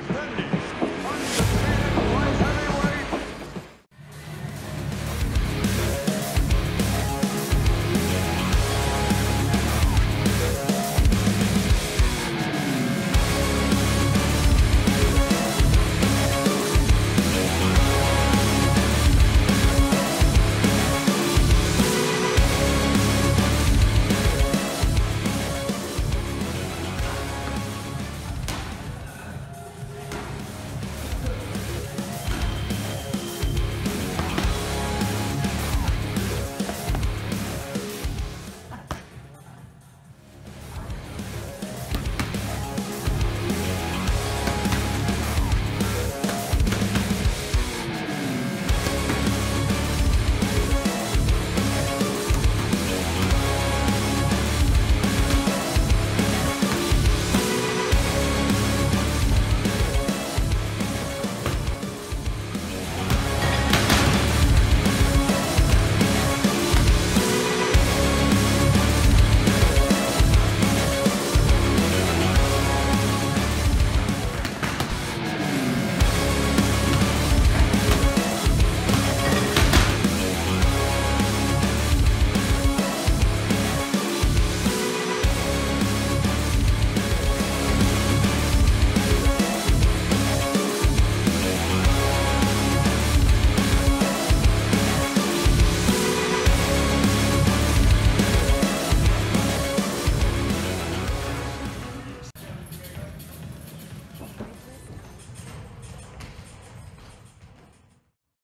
defending.